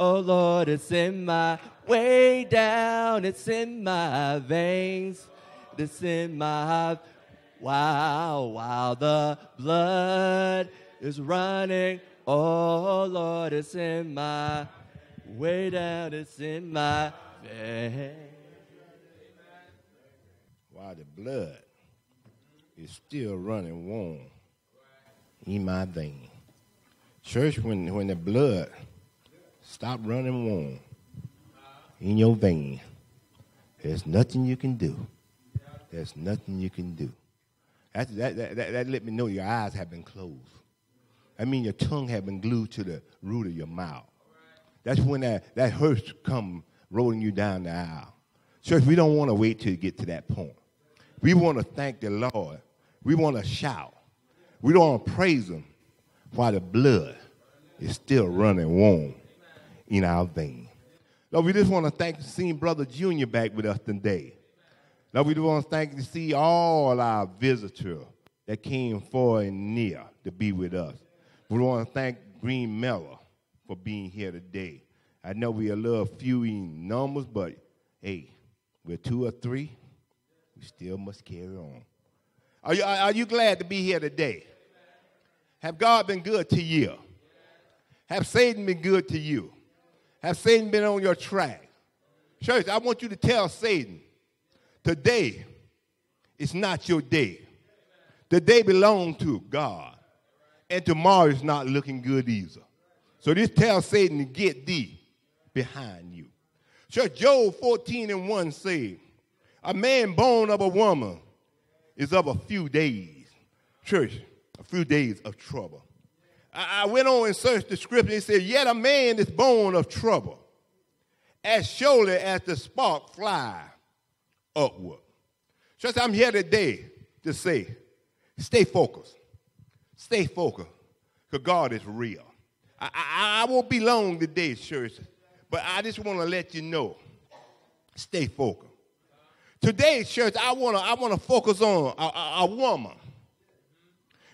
Oh Lord, it's in my way down, it's in my veins, it's in my wow, wow, the blood is running. Oh Lord, it's in my way down, it's in my veins. While the blood is still running warm in my vein. Church, when, when the blood stop running warm in your vein, there's nothing you can do. There's nothing you can do. That, that, that, that, let me know your eyes have been closed. I mean, your tongue have been glued to the root of your mouth. That's when that, that hearse come rolling you down the aisle. Church, we don't want to wait till you get to that point. We want to thank the Lord. We want to shout. We don't want to praise Him while the blood is still running warm in our veins. Lord, we just want to thank seeing Brother Junior back with us today. Lord, we just want to thank to see all our visitors that came far and near to be with us. We want to thank Green Meadow for being here today. I know we're a little few in numbers, but hey, we're two or three, we still must carry on. Are you, are you glad to be here today? Have God been good to you? Have Satan been good to you? Have Satan been on your track? Church, I want you to tell Satan, today is not your day. The day belongs to God. And tomorrow is not looking good either. So this tells Satan to get thee behind you. Church, Job 14 and 1 say, A man born of a woman is of a few days. Church, a few days of trouble. I, went on and searched the scripture. It said, Yet a man is born of trouble, as surely as the spark fly upward. Church, I'm here today to say, stay focused. Stay focused, because God is real. I, I, I won't be long today, church, but I just want to let you know, stay focused. Today, church, I want to I want to focus on a, a, a woman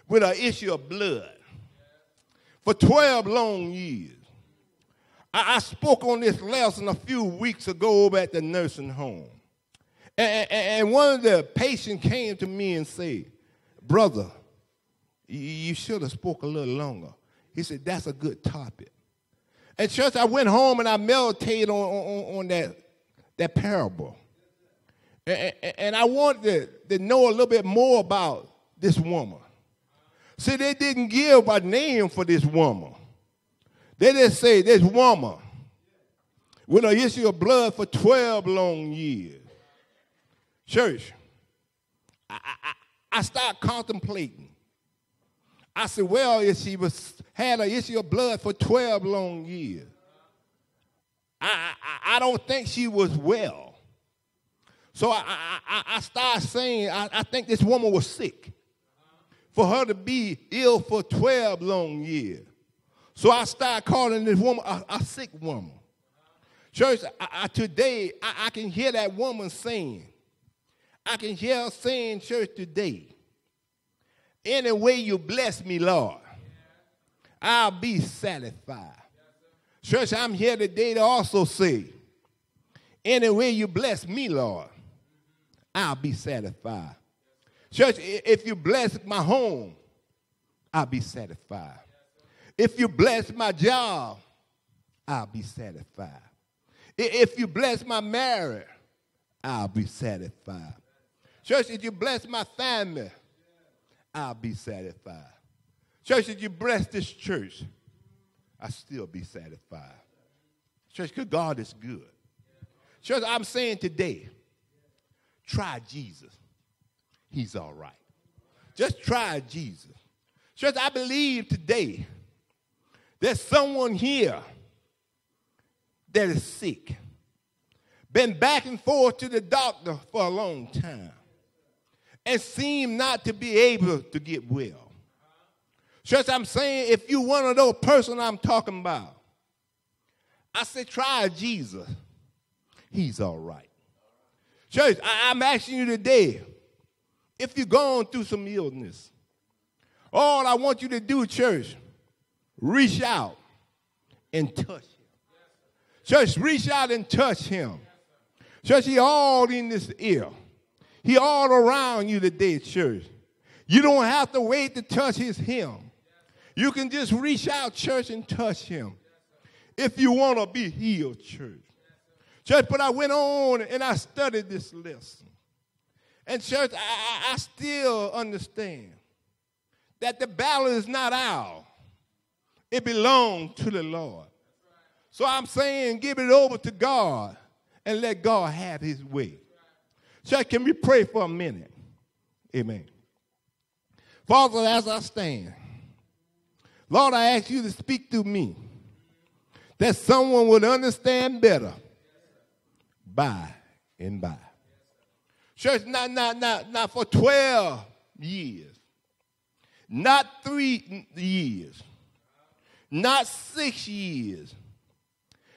with an issue of blood for 12 long years. I, I, spoke on this lesson a few weeks ago over at the nursing home. And, and, one of the patients came to me and said, Brother, you should have spoke a little longer. He said, that's a good topic. And church, I went home and I meditated on, on, on that, that parable. And, and I wanted to, to know a little bit more about this woman. See, they didn't give a name for this woman. They just say this woman with an issue of blood for 12 long years. Church, I, I, I started contemplating. I said, well, if she was had an issue of blood for 12 long years, I, I, I don't think she was well. So I, I, I started saying, I, I think this woman was sick for her to be ill for 12 long years. So I started calling this woman a, a sick woman. Church, I, I, today I, can hear that woman saying, I can hear her saying, church, today, any way you bless me, Lord, I'll be satisfied. Church, I'm here today to also say, any way you bless me, Lord, I'll be satisfied. Church, if you bless my home, I'll be satisfied. If you bless my job, I'll be satisfied. If you bless my marriage, I'll be satisfied. Church, if you bless my family, I'll be satisfied. Church, if you bless this church, I'll still be satisfied. Church, because God is good. Church, I'm saying today, try Jesus he's all right. Just try Jesus. Church, I believe today there's someone here that is sick, been back and forth to the doctor for a long time, and seem not to be able to get well. Church, I'm saying if you one of those person I'm talking about, I say try Jesus. He's all right. Church, I, am asking you today if you're going through some illness, all I want you to do, church, reach out and touch him. Church, reach out and touch him. Church, he all in this ear. He all around you today, church. You don't have to wait to touch his hem. You can just reach out, church, and touch him. If you want to be healed, church. Church, but I went on and I studied this lesson. And church, I, I still understand that the battle is not ours. It belongs to the Lord. So I'm saying give it over to God and let God have his way. Church, can we pray for a minute? Amen. Father, as I stand, Lord, I ask you to speak through me that someone would understand better by and by. Church, not, not, not, not for 12 years, not three years, not six years,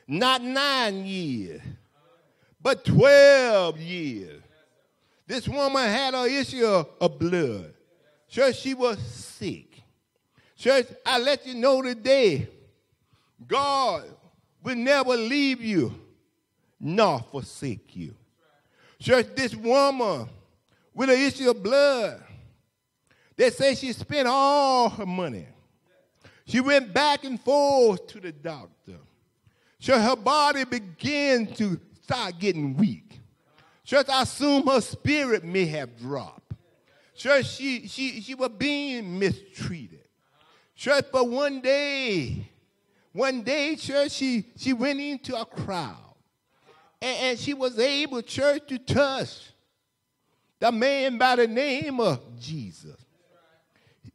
not nine years, but 12 years. This woman had an issue of blood. Church, she was sick. Church, I let you know today, God will never leave you nor forsake you. Church, this woman with an issue of blood, they say she spent all her money. She went back and forth to the doctor. So her body began to start getting weak. Church, I assume her spirit may have dropped. Church, she, she, she was being mistreated. Church, but one day, one day, church, she, she went into a crowd. And, and she was able, church, to touch the man by the name of Jesus.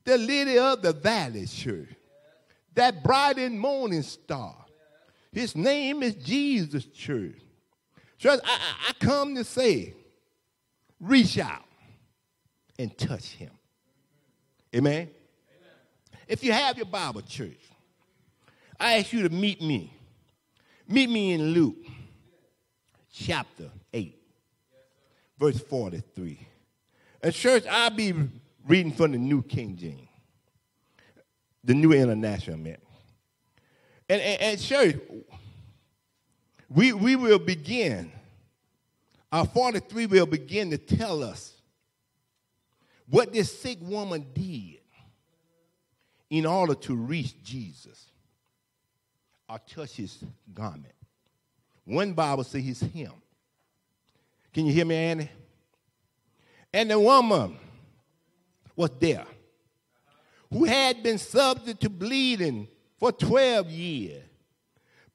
The lily of the valley, church. That bright and morning star. His name is Jesus, church. Church, I, I come to say, reach out and touch him. Amen? If you have your Bible, church, I ask you to meet me. Meet me in Luke chapter 8, verse 43. And, church, I'll be reading from the New King James, the New International Man. And, and, and church, we, we will begin, our 43 will begin to tell us what this sick woman did in order to reach Jesus or touch his garment. One Bible says he's him. Can you hear me, Annie? And the woman was there who had been subject to bleeding for 12 years,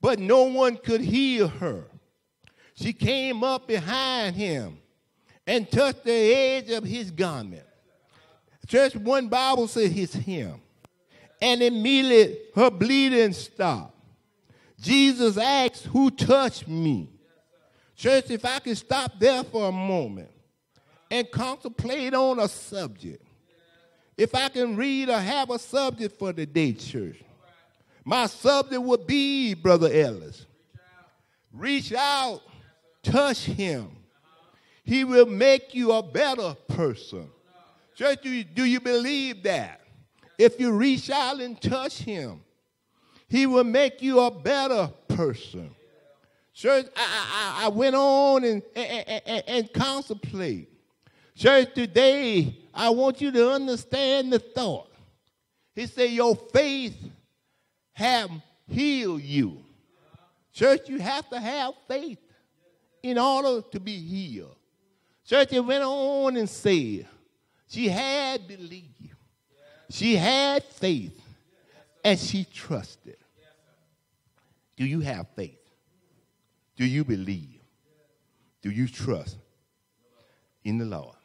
but no one could heal her. She came up behind him and touched the edge of his garment. Church, one Bible says he's him. And immediately her bleeding stopped. Jesus asked, Who touched me? Church, if I could stop there for a moment and contemplate on a subject, if I can read or have a subject for the day, church, my subject would be, Brother Ellis, reach out, touch him. He will make you a better person. Church, do you, do you believe that? If you reach out and touch him, he will make you a better person. Church, I, I, I went on and, and, and, and contemplate. Church, today, I want you to understand the thought. He said, Your faith have healed you. Church, you have to have faith in order to be healed. Church, it went on and said, She had belief, she had faith, and she trusted. Do you have faith? Do you believe? Do you trust in the Lord?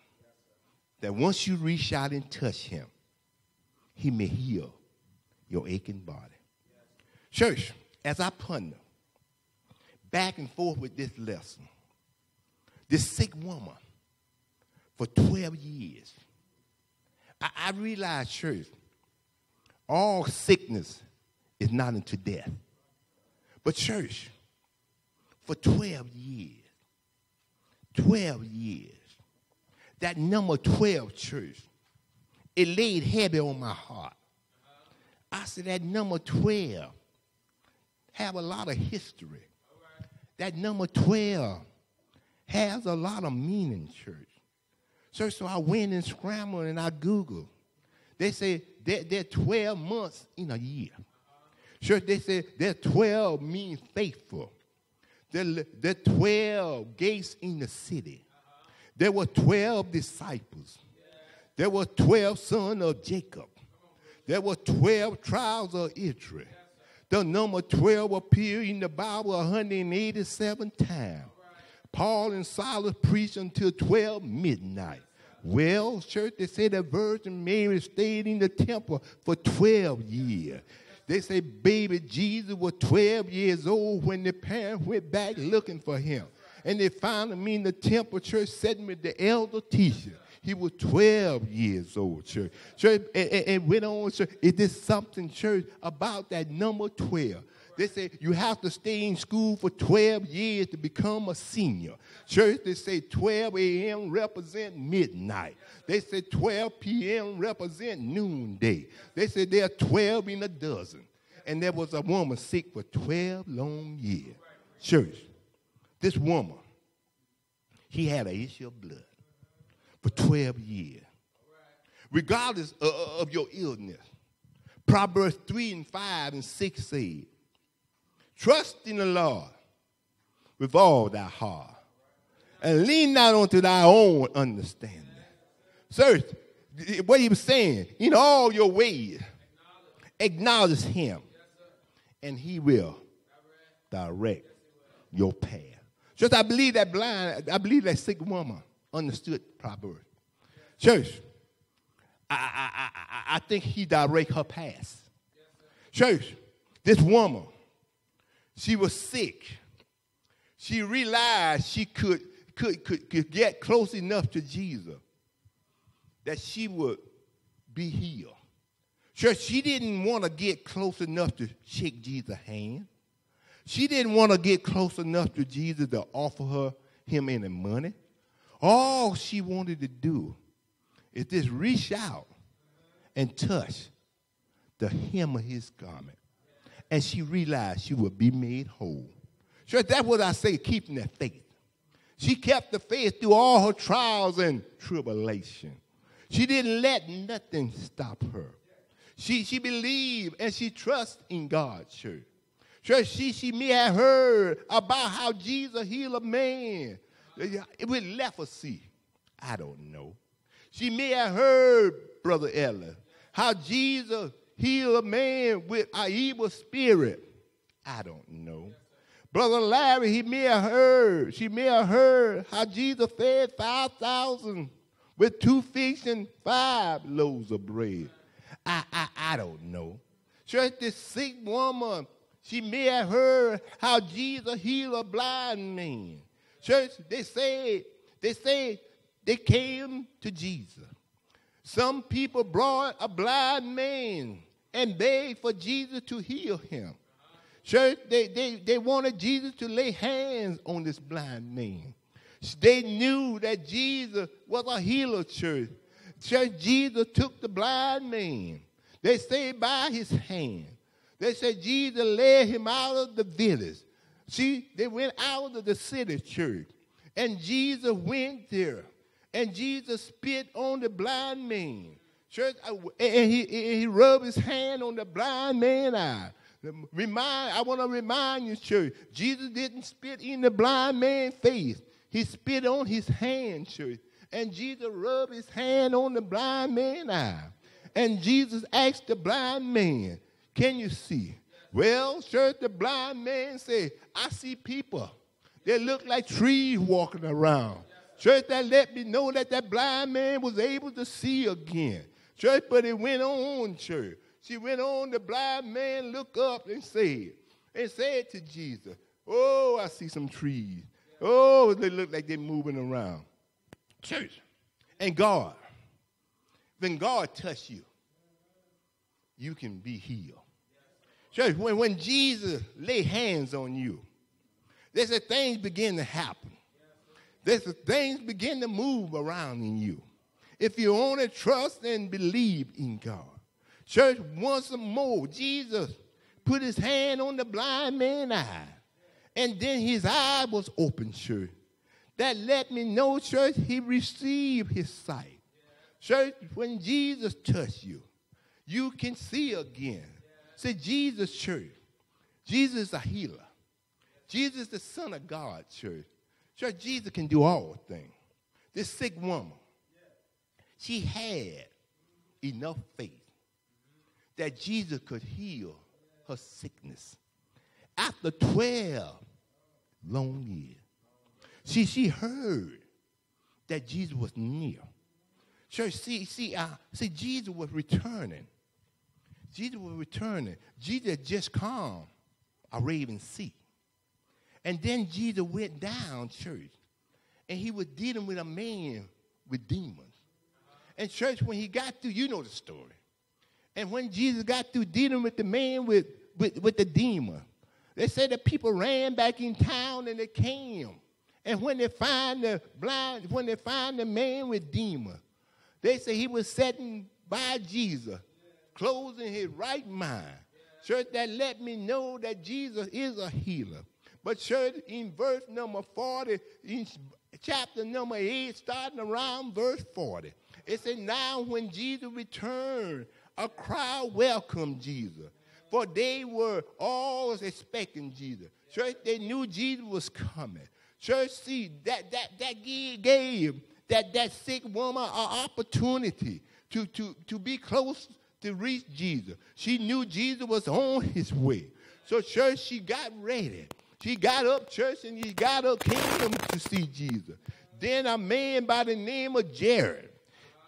That once you reach out and touch him, he may heal your aching body. Church, as I ponder back and forth with this lesson, this sick woman for 12 years, I, I realize, church, all sickness is not unto death. But, church, for 12 years, 12 years, that number 12, church, it laid heavy on my heart. I said, that number 12 have a lot of history that number 12 has a lot of meaning, church. So, so I went and scrambled and I Googled. They say there, there are 12 months in a year. Church, they say there 12 mean faithful. There, there 12 gates in the city. There were 12 disciples. There were 12 sons of Jacob. There were 12 tribes of Israel. The number 12 appeared in the Bible 187 times. Paul and Silas preached until 12 midnight. Well, church, they say the Virgin Mary stayed in the temple for 12 years. They say baby Jesus was 12 years old when the parents went back looking for him. And they found him in the temple church sitting with the elder teacher. He was 12 years old, church. Church, and, and, went on, church. Is this something, church, about that number 12? They say you have to stay in school for 12 years to become a senior. Church, they say 12 a.m. represent midnight. They say 12 p.m. represent noonday. They say there are 12 in a dozen. And there was a woman sick for 12 long years. Church, this woman, he had an issue of blood for 12 years. Regardless uh, uh, of your illness. Proverbs 3 and 5 and 6 say, Trust in the Lord with all thy heart, and lean not onto thy own understanding. Search what he was saying, in all your ways, acknowledge him, and he will direct your path. Just I believe that blind, I believe that sick woman understood Proverbs. Church, I, I, I, I think he direct her path. Church, this woman, she was sick. She realized she could, could, could, could get close enough to Jesus that she would be healed. Church, she didn't want to get close enough to shake Jesus' hand. She didn't want to get close enough to Jesus to offer her him any money. All she wanted to do is just reach out and touch the hem of his garment. And she realized she would be made whole. So that's what I say, keeping that faith. She kept the faith through all her trials and tribulation. She didn't let nothing stop her. She, she believed and she trusts in God, church. Church, she, she may have heard about how Jesus healed a man with leprosy. I don't know. She may have heard, Brother Ella, how Jesus healed a man with an evil spirit. I don't know. Brother Larry, he may have heard, she may have heard how Jesus fed 5,000 with two fish and five loaves of bread. I, I, I don't know. Church, this sick woman, she may have heard how Jesus healed a blind man. Church, they say, they say they came to Jesus. Some people brought a blind man and begged for Jesus to heal him. Church, they, they, they wanted Jesus to lay hands on this blind man. They knew that Jesus was a healer, church. Church, Jesus took the blind man. They say by his hand. They said Jesus led him out of the village. See, they went out of the city church. And Jesus went there. And Jesus spit on the blind man. Church, and he, he rubbed his hand on the blind man's eye. Remind, I want to remind you, church, Jesus didn't spit in the blind man's face. He spit on his hand, church. And Jesus rubbed his hand on the blind man's eye. And Jesus asked the blind man, Can you see? Well, church, the blind man said, I see people. They look like trees walking around. Church, that let me know that that blind man was able to see again. Church, but it went on, church. She went on, the blind man looked up and said, and said to Jesus, Oh, I see some trees. Oh, they look like they're moving around. Church, and God, when God touch you, you can be healed. Church, when, when Jesus lay hands on you, there's a things begin to happen. A things begin to move around in you. If you only trust and believe in God. Church, once more, Jesus put his hand on the blind man's eye And then his eye was open, church. That let me know, church, he received his sight. Church, when Jesus touched you, you can see again. Say, Jesus, church. Jesus is a healer. Jesus is the Son of God, church. Church, Jesus can do all things. This sick woman, she had enough faith that Jesus could heal her sickness. After 12 long years, see, she heard that Jesus was near. Church, see, see, uh, see, Jesus was returning. Jesus was returning. Jesus just calmed a raven sea. And then Jesus went down, church, and he was dealing with a man with demons. And church, when he got through, you know the story. And when Jesus got through dealing with the man with, with, with the demon, they said the people ran back in town and they came. And when they find the blind, when they find the man with demon, they say he was sitting by Jesus, closing his right mind. Church, that let me know that Jesus is a healer. But church, in verse number 40, in chapter number 8, starting around verse 40, it said, Now when Jesus returned, a crowd welcomed Jesus. For they were all expecting Jesus. Church, they knew Jesus was coming. Church, see, that that that gave that, that sick woman an opportunity to, to, to be close to reach Jesus. She knew Jesus was on his way. So, church, she got ready. She got up, church, and he got up, kingdom to see Jesus. Then a man by the name of Jairus,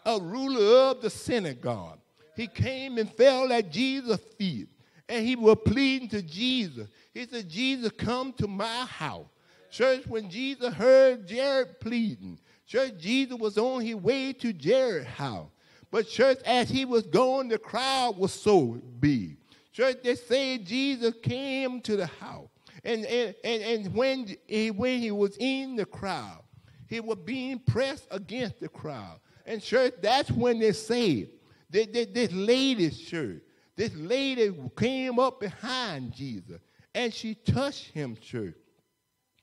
a ruler of the synagogue, he came and fell at Jesus' feet. And he was pleading to Jesus. He said, Jesus, come to my house. Church, when Jesus heard Jairus pleading, church, Jesus was on his way to Jairus's house. But church, as he was going, the crowd was so big. Church, they say Jesus came to the house. And, and, and, and when, he, when he was in the crowd, he was being pressed against the crowd. And church, that's when they say, that, that, this lady, church, this lady came up behind Jesus and she touched him, church.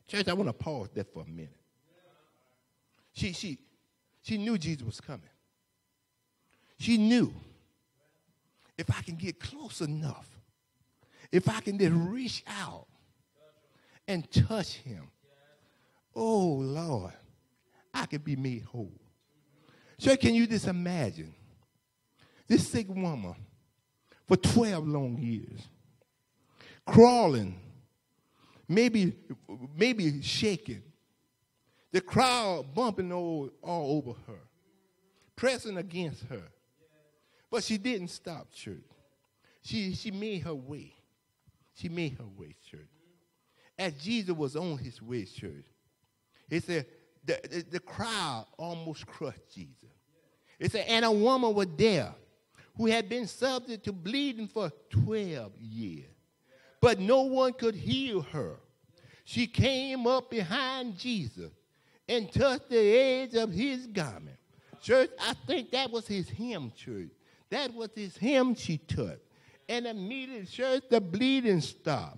Church, I want to pause there for a minute. She, she, she knew Jesus was coming. She knew if I can get close enough, if I can just reach out and touch him, oh Lord, I could be made whole. So can you just imagine this sick woman for 12 long years, crawling, maybe, maybe shaking, the crowd bumping all, all over her, pressing against her. But she didn't stop, church. She, she made her way. She made her way, church. As Jesus was on his way, church, he said, the, the, the crowd almost crushed Jesus. It said, and a woman was there who had been subject to bleeding for 12 years. But no one could heal her. She came up behind Jesus and touched the edge of his garment. Church, I think that was his hem, church. That was his hem she touched. And immediately, church, the bleeding stopped.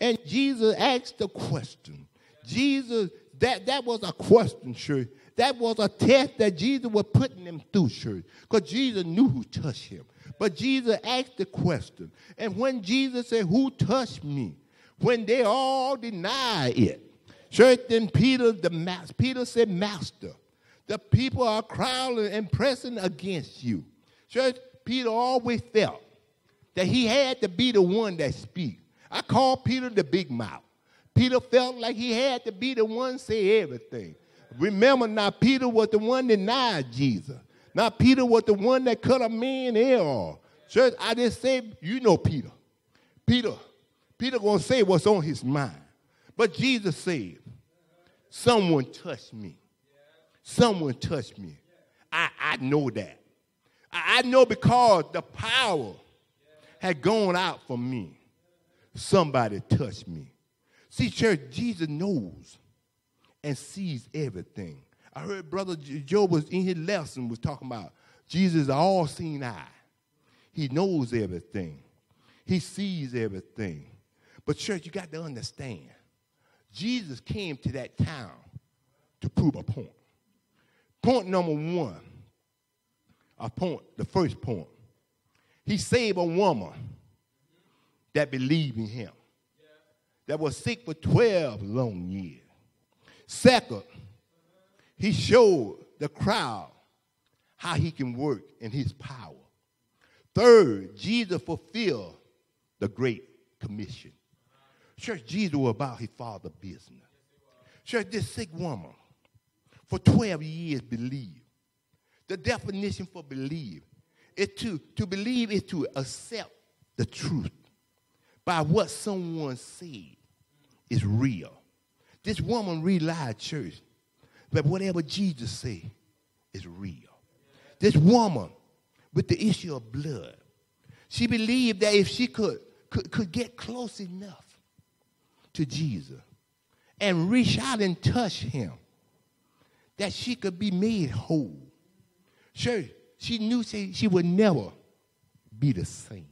And Jesus asked the question. Jesus, that, that was a question, sure. That was a test that Jesus was putting them through, sure. because Jesus knew who touched him. But Jesus asked the question. And when Jesus said, Who touched me? When they all deny it, Sure, then Peter, the master, Peter said, Master, the people are crowding and pressing against you. Church, Peter always felt that he had to be the one that speak. I call Peter the big mouth. Peter felt like he had to be the one say everything. Remember now, Peter was the one denied Jesus. Now, Peter was the one that cut a man ear off. Church, I just say, you know Peter. Peter, Peter gonna say what's on his mind. But Jesus said, someone touched me. Someone touched me. I, I know that. I, I know because the power had gone out from me. Somebody touched me. See, church, Jesus knows and sees everything. I heard Brother Joe was in his lesson was talking about Jesus all seeing eye. He knows everything. He sees everything. But church, you got to understand. Jesus came to that town to prove a point. Point number one, a point, the first point. He saved a woman that believed in him, that was sick for 12 long years. Second, he showed the crowd how he can work in his power. Third, Jesus fulfilled the Great Commission. Church, Jesus was about his father's business. Church, this sick woman for 12 years believed. The definition for believe is to, to believe is to accept the truth by what someone said is real. This woman realized, church, that whatever Jesus said is real. This woman with the issue of blood, she believed that if she could, could, could get close enough to Jesus and reach out and touch him, that she could be made whole. Sure, she knew she, she would never be the same.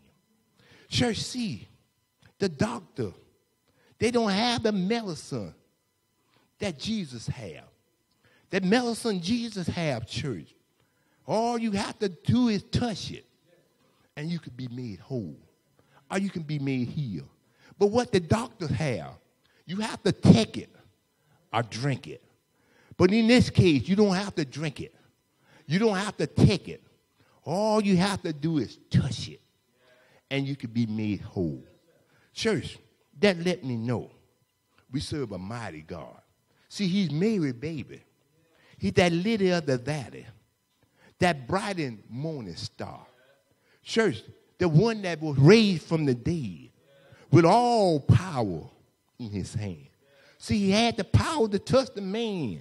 Church, see, the doctor, they don't have the medicine that Jesus have. That medicine Jesus have, church. All you have to do is touch it, and you can be made whole, or you can be made healed. But what the doctors have, you have to take it or drink it. But in this case, you don't have to drink it. You don't have to take it. All you have to do is touch it, and you can be made whole. Church, that let me know we serve a mighty God. See, he's Mary, baby. He's that lily of the valley, that bright and morning star. Church, the one that was raised from the dead with all power in his hand. See, he had the power to touch the man,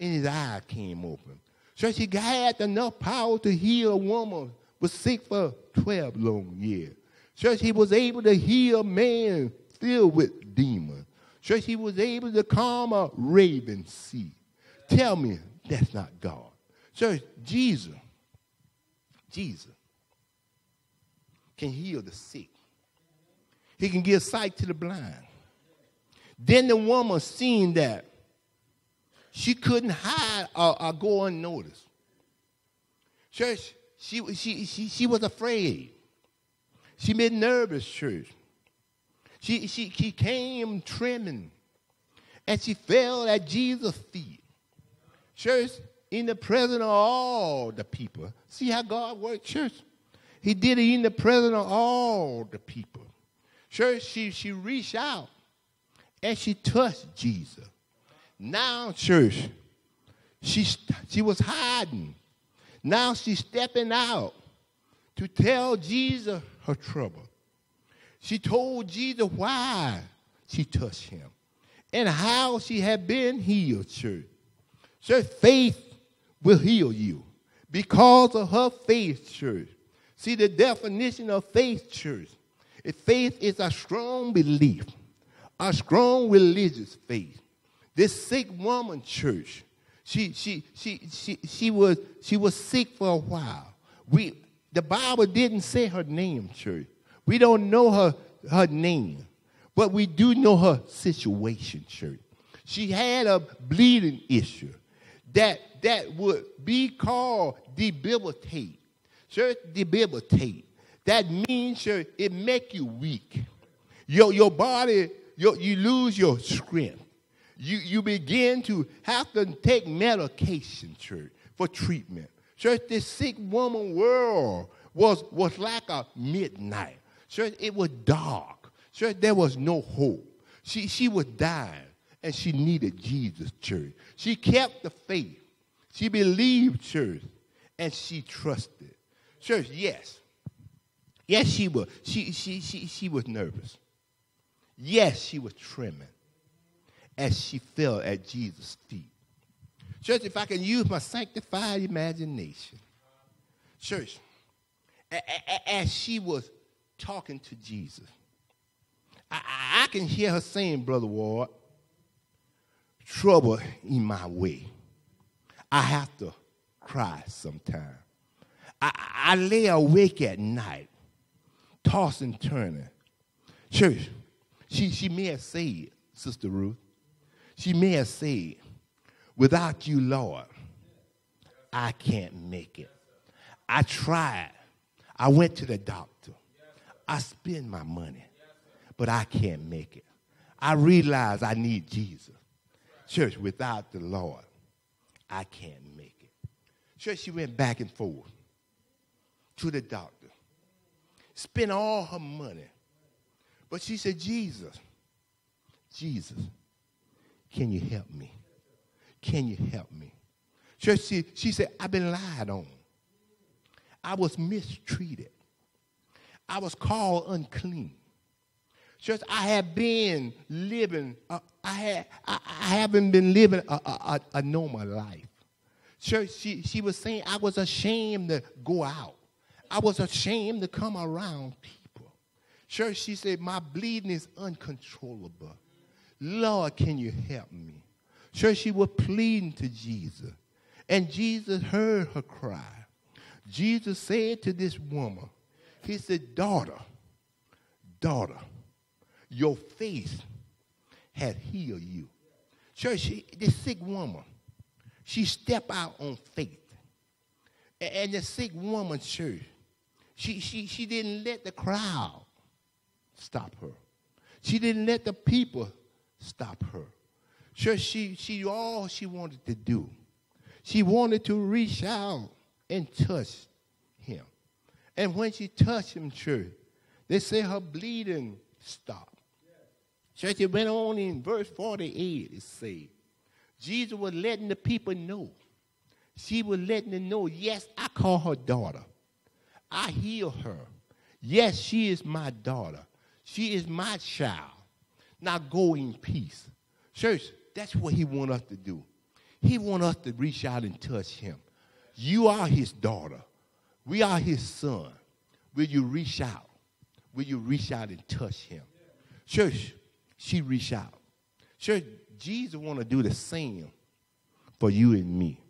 and his eye came open. Church, he had enough power to heal a woman was sick for 12 long years. Church, he was able to heal man filled with demons. Church, he was able to calm a raven sea. Tell me that's not God. Church, Jesus, Jesus can heal the sick. He can give sight to the blind. Then the woman seen that she couldn't hide or, or go unnoticed. Church, she, she, she, she was afraid. She made nervous, church. She, she, she came trembling and she fell at Jesus' feet. Church, in the presence of all the people. See how God works, church? He did it in the presence of all the people. Church, she, she reached out and she touched Jesus. Now, church, she, she was hiding. Now she's stepping out to tell Jesus her trouble. She told Jesus why she touched him and how she had been healed, church. Church, faith will heal you because of her faith, church. See the definition of faith, church. Faith is a strong belief, a strong religious faith. This sick woman, church, she, she, she, she, she, was, she was sick for a while. We, the Bible didn't say her name, church. We don't know her, her name, but we do know her situation, church. She had a bleeding issue that, that would be called debilitate. Church, debilitate. That means, church, it make you weak. Your, your body, your, you lose your strength. You, you begin to have to take medication, church, for treatment. Church, this sick woman world was, was like a midnight. Church, it was dark. Church, there was no hope. She, she was dying, and she needed Jesus, church. She kept the faith. She believed, church, and she trusted. Church, yes. Yes, she was. She, she, she, she was nervous. Yes, she was trembling as she fell at Jesus' feet. Church, if I can use my sanctified imagination, church, as she was talking to Jesus, I, I can hear her saying, Brother Ward, trouble in my way. I have to cry sometime. I, I lay awake at night, tossing, turning. Church, she, she may have said, Sister Ruth, She may have said, Without you, Lord, I can't make it. I tried. I went to the doctor. I spent my money, but I can't make it. I realize I need Jesus. Church, without the Lord, I can't make it. Church, she went back and forth to the doctor, spent all her money. But she said, Jesus, Jesus, can you help me? Can you help me? Church, she, she said, I've been lied on. I was mistreated. I was called unclean. Church, I have been living, uh, I, had, I, I, haven't been living a, a, a, normal life. Church, she, she was saying I was ashamed to go out. I was ashamed to come around people. Church, she said, my bleeding is uncontrollable. Lord, can you help me? Church, she was pleading to Jesus. And Jesus heard her cry. Jesus said to this woman, He said, Daughter, daughter, your faith has healed you. Church, she, this sick woman, she stepped out on faith. And the sick woman, church, she, she, she didn't let the crowd stop her. She didn't let the people stop her. Church, she, she all she wanted to do she wanted to reach out and touch him. And when she touched him, church, they say her bleeding stopped. Church, it went on in verse 48, it said, Jesus was letting the people know. She was letting them know, yes, I call her daughter. I heal her. Yes, she is my daughter. She is my child. Now go in peace. Church, that's what he wants us to do. He wants us to reach out and touch him. You are his daughter. We are his son. Will you reach out? Will you reach out and touch him? Church, she reached out. Church, Jesus want to do the same for you and me.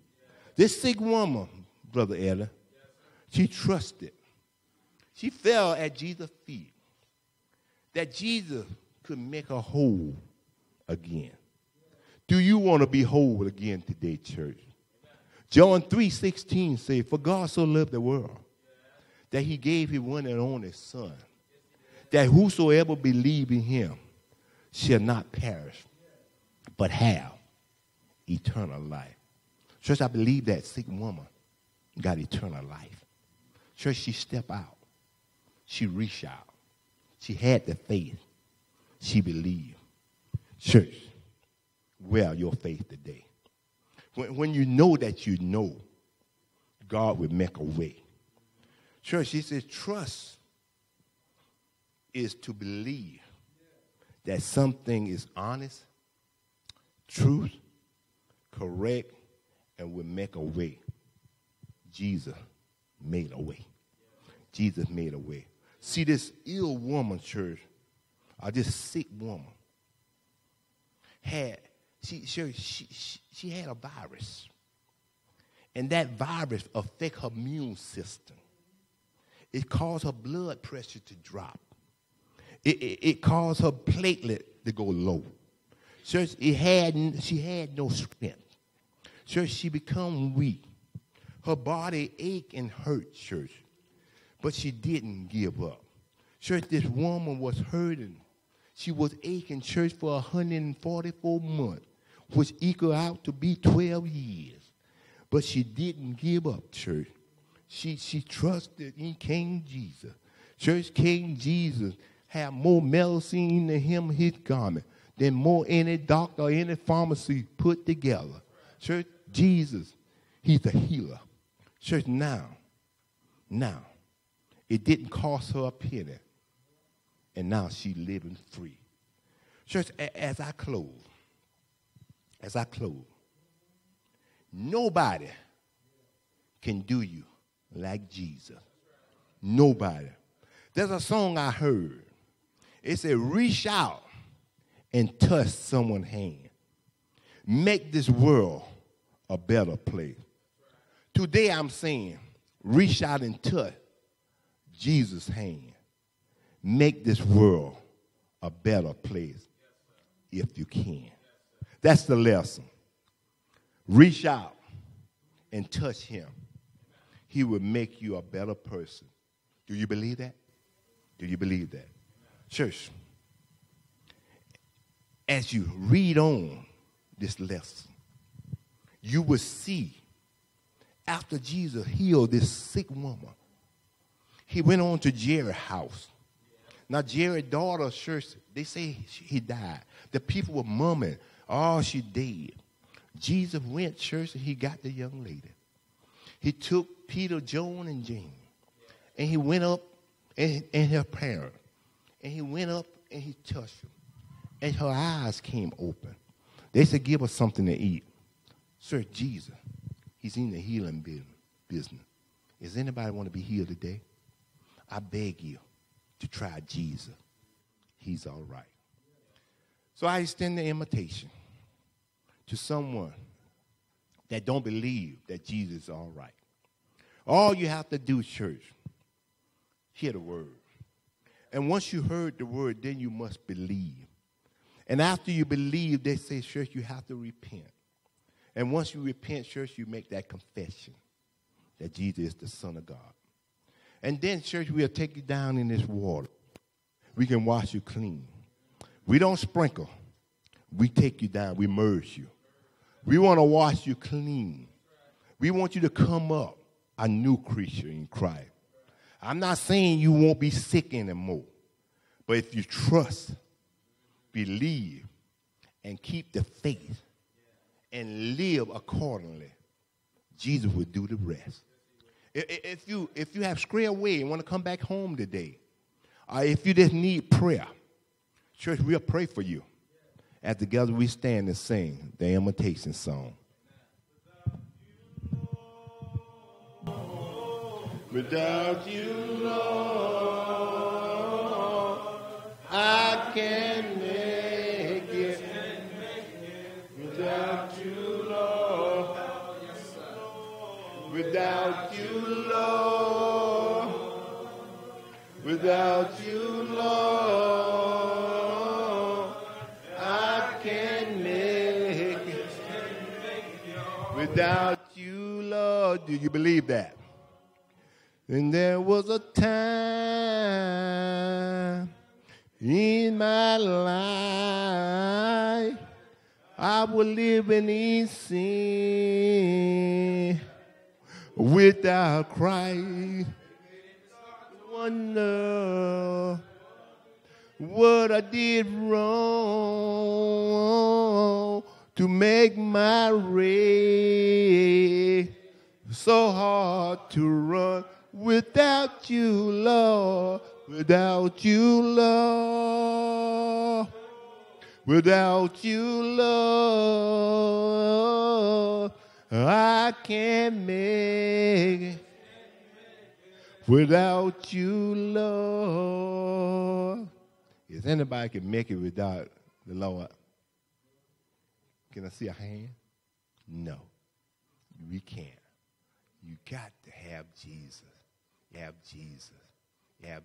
This sick woman, Brother Ella, she trusted. She fell at Jesus' feet that Jesus could make her whole again. Do you want to be whole again today, church? John 3 16 says, For God so loved the world that he gave his one and only Son, that whosoever believe in him shall not perish, but have eternal life. Church, I believe that sick woman got eternal life. Church, she stepped out. She reached out. She had the faith. She believed. Church, where your faith today. When, when you know that you know, God will make a way. Church, he says, trust is to believe that something is honest, truth, correct, and will make a way. Jesus made a way. Jesus made a way. See, this ill woman, church, or this sick woman, had she, she, she, she had a virus. And that virus affect her immune system. It caused her blood pressure to drop. It, it, it caused her platelet to go low. So it had, she had no strength. So she become weak. Her body ached and hurt, church. But she didn't give up. Church, this woman was hurting. She was aching, church, for 144 months which equal out to be 12 years. But she didn't give up, church. She, she trusted in King Jesus. Church, King Jesus had more medicine in him, his garment, than more any doctor or any pharmacy put together. Church, Jesus, he's a healer. Church, now, now, it didn't cost her a penny. And now she's living free. Church, as I close, as I close, nobody can do you like Jesus. Nobody. There's a song I heard. It said, reach out and touch someone's hand. Make this world a better place. Today I'm saying, reach out and touch Jesus' hand. Make this world a better place if you can. That's the lesson. Reach out and touch him. He will make you a better person. Do you believe that? Do you believe that? Church, as you read on this lesson, you will see after Jesus healed this sick woman, he went on to Jairus' house. Now, Jairus' daughter, church, they say he died. The people were mumbling, oh, she dead. Jesus went, church, and he got the young lady. He took Peter, John, and James, and he went up and, and her parents, and he went up and he touched them, and her eyes came open. They said, give us something to eat. Sir, Jesus, he's in the healing business. Does anybody want to be healed today? I beg you to try Jesus. He's all right. So I extend the invitation to someone that don't believe that Jesus is all right. All you have to do, church, hear the word. And once you heard the word, then you must believe. And after you believe, they say, church, you have to repent. And once you repent, church, you make that confession that Jesus is the Son of God. And then, church, we'll take you down in this water. We can wash you clean. We don't sprinkle. We take you down. We merge you. We want to wash you clean. We want you to come up a new creature in Christ. I'm not saying you won't be sick anymore, but if you trust, believe, and keep the faith and live accordingly, Jesus will do the rest. If you, if you have strayed away and want to come back home today, or if you just need prayer, church, we'll pray for you as together we stand and sing the invitation song. Without you, Lord, I can't make it. Without you, Lord, without you, Lord, without you, Lord, Without you, Lord, do you believe that? And there was a time in my life I was living in sin without Christ. Wonder what I did wrong to make my race so hard to run Without you, Lord, without you, Lord, without you, Lord, I can't make it. Without you, Lord. If anybody can make it without the Lord, can I see a hand? No, we can't. You got to have Jesus. You have Jesus. You have